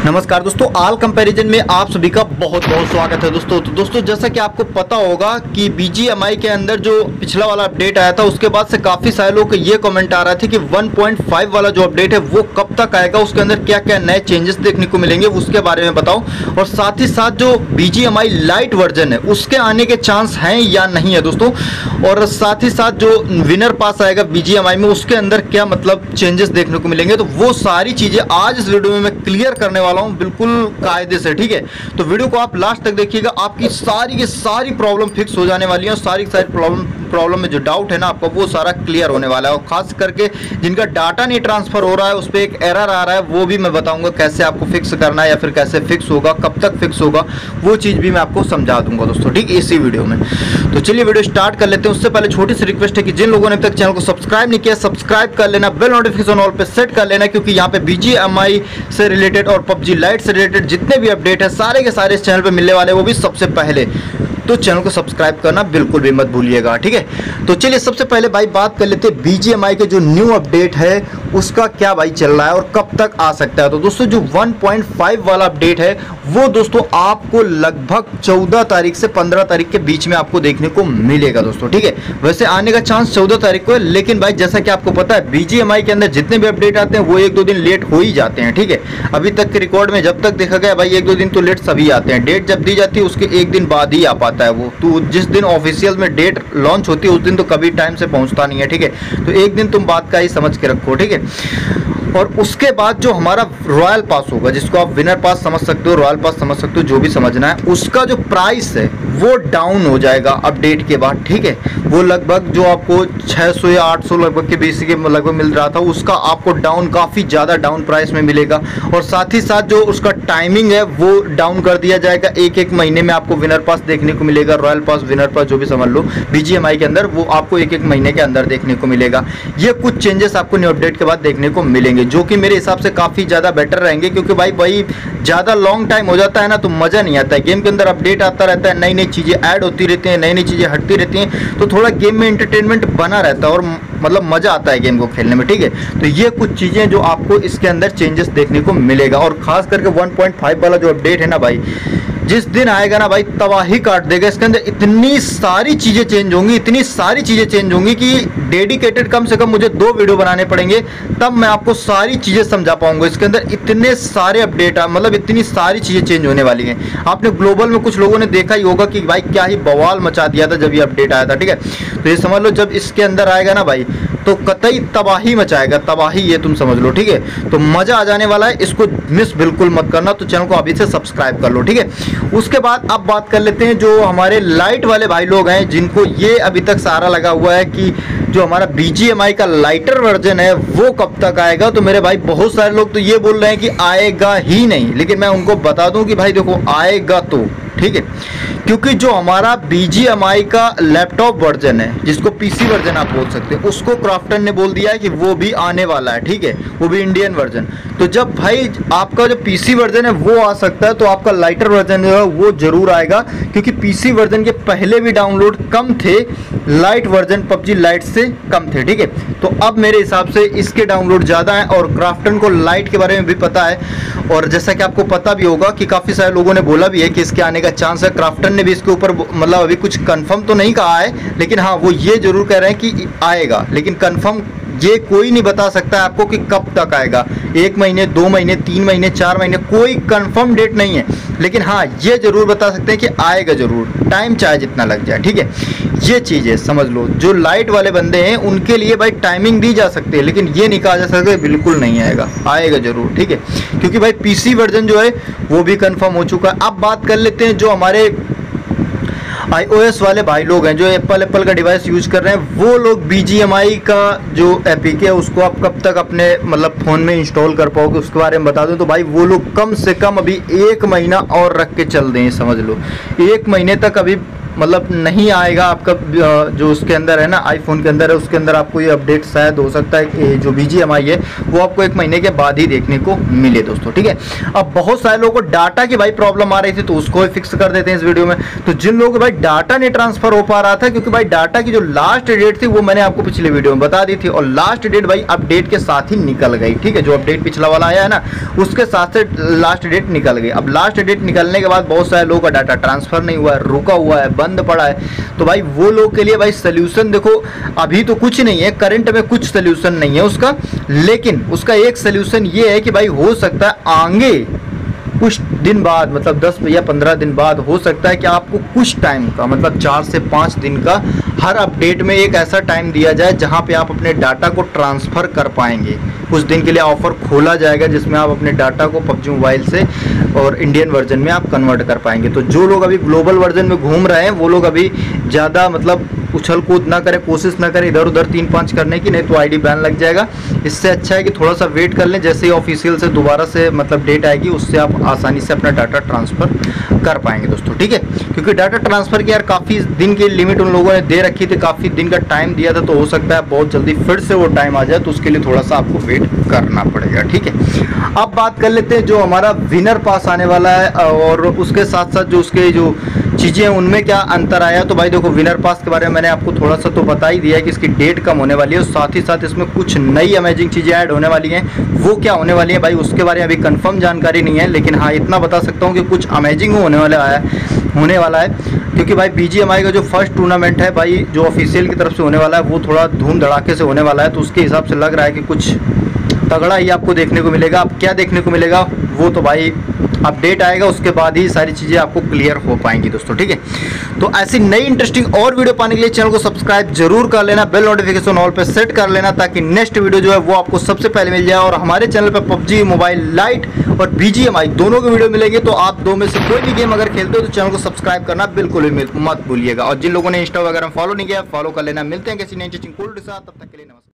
नमस्कार दोस्तों, आल कंपैरिजन में आप सभी का बहुत बहुत स्वागत है दोस्तों। तो दोस्तों, जैसा कि आपको पता होगा कि BGMI के अंदर जो पिछला वाला अपडेट आया था, उसके बाद से काफ़ी सारे लोग ये कमेंट आ रहा था कि 1.5 वाला जो अपडेट है, वो कब तक आएगा, उसके अंदर क्या क्या नए चेंजेस देखने को मिलेंगे, उसके बारे में बताओ और साथ ही साथ जो बीजीएमआई लाइट वर्जन है, उसके आने के चांस हैं या नहीं है दोस्तों? और साथ ही साथ जो विनर पास आएगा बीजीएमआई में, उसके अंदर क्या मतलब चेंजेस देखने को मिलेंगे? तो वो सारी चीज़ें आज इस वीडियो में मैं क्लियर करने हूँ, बिल्कुल कायदे से, ठीक है? तो वीडियो को आप लास्ट तक देखिएगा, आपकी सारी की सारी प्रॉब्लम फिक्स हो जाने वाली है, और सारी की सारी प्रॉब्लम प्रॉब्लम में जो डाउट है ना, आपका वो सारा क्लियर होने वाला है। और खास करके जिनका डाटा नहीं ट्रांसफ़र हो रहा है उस पर एक एरर आ रहा है, वो भी मैं बताऊँगा कैसे आपको फिक्स करना है या फिर कैसे फिक्स होगा, कब तक फिक्स होगा, वो चीज़ भी मैं आपको समझा दूँगा दोस्तों, ठीक? इसी वीडियो में। तो चलिए वीडियो स्टार्ट कर लेते हैं। उससे पहले छोटी सी रिक्वेस्ट है कि जिन लोगों ने अभी तक चैनल को सब्सक्राइब नहीं किया सब्सक्राइब कर लेना बेल नोटिफिकेशन ऑल पर सेट कर लेना, क्योंकि यहाँ पे बीजीएमआई से रिलेटेड और पबजी लाइट से रिलेटेड जितने भी अपडेट है, सारे के सारे इस चैनल पर मिलने वाले वो भी सबसे पहले। तो चैनल को सब्सक्राइब करना बिल्कुल भी मत भूलिएगा, ठीक है? तो चलिए, सबसे पहले भाई बात कर लेते हैं बीजीएमआई के जो न्यू अपडेट है, उसका क्या भाई चल रहा है और कब तक आ सकता है? तो दोस्तों, जो 1.5 वाला अपडेट है, वो दोस्तों आपको लगभग 14 तारीख से 15 तारीख के बीच में आपको देखने को मिलेगा दोस्तों, ठीक है? वैसे आने का चांस 14 तारीख को है, लेकिन भाई जैसा कि आपको पता है बीजीएमआई के अंदर जितने भी अपडेट आते हैं, वो एक दो दिन लेट हो ही जाते हैं, ठीक है? अभी तक के रिकॉर्ड में जब तक देखा गया भाई, एक दो दिन तो लेट सभी आते हैं। डेट जब दी जाती है, उसके एक दिन बाद ही आ पाता है वो। तो जिस दिन ऑफिशियल में डेट लॉन्च होती है, उस दिन तो कभी टाइम से पहुँचता नहीं है, ठीक है? तो एक दिन तुम बात का ही समझ के रखो, ठीक है? और उसके बाद जो हमारा रॉयल पास होगा, जिसको आप विनर पास समझ सकते हो रॉयल पास समझ सकते हो, जो भी समझना है, उसका जो प्राइस है, वो डाउन हो जाएगा अपडेट के बाद, ठीक है? वो लगभग जो आपको 600 या 800 लगभग के बीसी के लगभग मिल रहा था, उसका आपको डाउन काफ़ी ज़्यादा डाउन प्राइस में मिलेगा। और साथ ही साथ जो उसका टाइमिंग है, वो डाउन कर दिया जाएगा। एक एक महीने में आपको विनर पास देखने को मिलेगा रॉयल पास विनर पास जो भी समझ लो बीजीएमआई के अंदर, वो आपको एक एक महीने के अंदर देखने को मिलेगा। ये कुछ चेंजेस आपको न्यू अपडेट के बाद देखने को मिलेंगे। जो कि मेरे हिसाब से काफ़ी ज़्यादा बेटर रहेंगे, क्योंकि भाई भाई ज़्यादा लॉन्ग टाइम हो जाता है ना तो मज़ा नहीं आता है। गेम के अंदर अपडेट आता रहता है नई नई चीज़ें ऐड होती रहती हैं नई नई चीज़ें हटती रहती हैं तो थोड़ा गेम में इंटरटेनमेंट बना रहता है और मतलब मज़ा आता है गेम को खेलने में, ठीक है? तो ये कुछ चीज़ें जो आपको इसके अंदर चेंजेस देखने को मिलेगा और खास करके 1.5 वाला जो अपडेट है ना भाई जिस दिन आएगा ना भाई तबाही काट देगा। इसके अंदर इतनी सारी चीज़ें चेंज होंगी, इतनी सारी चीज़ें चेंज होंगी कि डेडिकेटेड कम से कम मुझे दो वीडियो बनाने पड़ेंगे, तब मैं आपको सारी चीज़ें समझा पाऊँगा। इसके अंदर इतने सारे अपडेट मतलब इतनी सारी चीज़ें चेंज होने वाली हैं। आपने ग्लोबल में कुछ लोगों ने देखा ही होगा कि भाई, क्या ही बवाल मचा दिया था जब ये अपडेट आया था, ठीक है? तो ये समझ लो जब इसके अंदर आएगा ना भाई तो कतई तबाही मचाएगा, तबाही ये तुम समझ लो, ठीक है? तो मज़ा आ जाने वाला है, इसको मिस बिल्कुल मत करना तो चैनल को अभी से सब्सक्राइब कर लो, ठीक है? उसके बाद अब बात कर लेते हैं जो हमारे लाइट वाले भाई लोग हैं, जिनको ये अभी तक सहारा लगा हुआ है कि जो हमारा BGMI का लाइटर वर्जन है, वो कब तक आएगा? तो मेरे भाई बहुत सारे लोग तो ये बोल रहे हैं कि आएगा ही नहीं, लेकिन मैं उनको बता दूँ कि भाई देखो, आएगा तो। ठीक है? क्योंकि जो हमारा बीजीएमआई का लैपटॉप वर्जन है, जिसको पीसी वर्जन आप बोल सकते हैं, उसको क्राफ्टन ने बोल दिया है कि वो भी आने वाला है, ठीक है? वो भी इंडियन वर्जन तो जब भाई आपका जो पीसी वर्जन है, वो आ सकता है तो आपका लाइटर वर्जन जो है, वो ज़रूर आएगा, क्योंकि पीसी वर्जन के पहले भी डाउनलोड कम थे, लाइट वर्जन पबजी लाइट से कम थे, ठीक है? तो अब मेरे हिसाब से इसके डाउनलोड ज़्यादा हैं और क्राफ्टन को लाइट के बारे में भी पता है। और जैसा कि आपको पता भी होगा कि काफ़ी सारे लोगों ने बोला भी है कि इसके आने का चांस है। क्राफ्टन ने भी इसके ऊपर मतलब अभी कुछ कन्फर्म तो नहीं कहा है, लेकिन हाँ वो ये ज़रूर कह रहे हैं कि आएगा, लेकिन कंफर्म ये कोई नहीं बता सकता आपको कि कब तक आएगा। एक महीने, दो महीने, तीन महीने, चार महीने, कोई कंफर्म डेट नहीं है। लेकिन हाँ ये ज़रूर बता सकते हैं कि आएगा ज़रूर। टाइम चाहे जितना लग जाए, ठीक है? ये चीज़ है, समझ लो। जो लाइट वाले बंदे हैं, उनके लिए भाई टाइमिंग दी जा सकती है, लेकिन ये नहीं कहा जा सकता बिल्कुल नहीं आएगा। आएगा ज़रूर, ठीक है? क्योंकि भाई पीसी वर्जन जो है, वो भी कंफर्म हो चुका है। अब बात कर लेते हैं जो हमारे आईओएस वाले भाई लोग हैं, जो एप्पल एप्पल का डिवाइस यूज़ कर रहे हैं, वो लोग बीजीएमआई का जो एपीके है, उसको आप कब तक अपने मतलब फ़ोन में इंस्टॉल कर पाओगे, उसके बारे में बता दें। तो भाई, वो लोग कम से कम अभी एक महीना और रख के चल दें समझ लो। एक महीने तक अभी मतलब नहीं आएगा आपका जो उसके अंदर है ना आईफोन के अंदर है, उसके अंदर आपको ये अपडेट शायद हो सकता है कि जो बी जी है, वो आपको एक महीने के बाद ही देखने को मिले दोस्तों, ठीक है? अब बहुत सारे लोगों को डाटा की भाई प्रॉब्लम आ रही थी तो उसको भी फिक्स कर देते हैं इस वीडियो में। तो जिन लोगों को भाई डाटा नहीं ट्रांसफ़र हो पा रहा था, क्योंकि भाई डाटा की जो लास्ट डेट थी, वो मैंने आपको पिछले वीडियो में बता दी थी, और लास्ट डेट भाई अपडेट के साथ ही निकल गई, ठीक है? जो अपडेट पिछला वाला आया है ना, उसके साथ से लास्ट डेट निकल गई। अब लास्ट डेट निकलने के बाद बहुत सारे लोगों का डाटा ट्रांसफ़र नहीं हुआ है, रुका हुआ है बंद पड़ा है। तो भाई, वो लोग के लिए भाई सोल्यूशन देखो, अभी तो कुछ नहीं है करंट में कुछ सोल्यूशन नहीं है उसका। लेकिन उसका एक सोल्यूशन ये है कि भाई, हो सकता है आगे कुछ दिन बाद मतलब 10 या 15 दिन बाद हो सकता है कि आपको कुछ टाइम का मतलब चार से पाँच दिन का हर अपडेट में एक ऐसा टाइम दिया जाए जहाँ पे आप अपने डाटा को ट्रांसफ़र कर पाएँगे। कुछ दिन के लिए ऑफ़र खोला जाएगा जिसमें आप अपने डाटा को पबजी मोबाइल से और इंडियन वर्जन में आप कन्वर्ट कर पाएँगे। तो जो लोग अभी ग्लोबल वर्जन में घूम रहे हैं, वो लोग अभी ज़्यादा मतलब उछल कूद ना करें, कोशिश ना करें, इधर उधर तीन पाँच करने की, नहीं तो आईडी बैन लग जाएगा। इससे अच्छा है कि थोड़ा सा वेट कर लें, जैसे ही ऑफिशियल से दोबारा से मतलब डेट आएगी, उससे आप आसानी से अपना डाटा ट्रांसफ़र कर पाएँगे दोस्तों, ठीक है? क्योंकि डाटा ट्रांसफ़र की यार काफ़ी दिन की लिमिट उन लोगों ने दे रखी थी, काफ़ी दिन का टाइम दिया था तो हो सकता है बहुत जल्दी फिर से वो टाइम आ जाए तो उसके लिए थोड़ा सा आपको वेट करना पड़ेगा, ठीक है? अब बात कर लेते हैं जो हमारा विनर पास आने वाला है, और उसके साथ साथ जो उसके जो चीज़ें उनमें क्या अंतर आया? तो भाई देखो विनर पास के बारे में मैंने आपको थोड़ा सा तो बता ही दिया है कि इसकी डेट कम होने वाली है और साथ ही साथ इसमें कुछ नई अमेजिंग चीज़ें ऐड होने वाली हैं। वो क्या होने वाली हैं भाई, उसके बारे में अभी कंफर्म जानकारी नहीं है, लेकिन हाँ इतना बता सकता हूँ कि कुछ अमेजिंग होने वाला है, होने वाला है। क्योंकि भाई बी का जो फ़र्स्ट टूर्नामेंट है भाई, जो ऑफिशियल की तरफ़ से होने वाला है, वो थोड़ा धूम धड़ाके से होने वाला है तो उसके हिसाब से लग रहा है कि कुछ तगड़ा ही आपको देखने को मिलेगा। अब क्या देखने को मिलेगा? वो तो भाई अपडेट आएगा, उसके बाद ही सारी चीज़ें आपको क्लियर हो पाएँगी दोस्तों, ठीक है? तो ऐसी नई इंटरेस्टिंग और वीडियो पाने के लिए चैनल को सब्सक्राइब ज़रूर कर लेना बेल नोटिफिकेशन ऑल पर सेट कर लेना ताकि नेक्स्ट वीडियो जो है वो आपको सबसे पहले मिल जाए और हमारे चैनल पर पबजी मोबाइल लाइट और बीजीएमआई दोनों के वीडियो मिलेंगे तो आप दो में से कोई भी गेम अगर खेलते हो तो चैनल को सब्सक्राइब करना बिल्कुल भी मत भूलिएगा। और जिन लोगों ने इंस्टा वगैरह फॉलो नहीं किया फॉलो कर लेना। मिलते हैं किसी नई इंटरेस्टिंग कोल्ड के साथ, तब तक के लिए नमस्कार।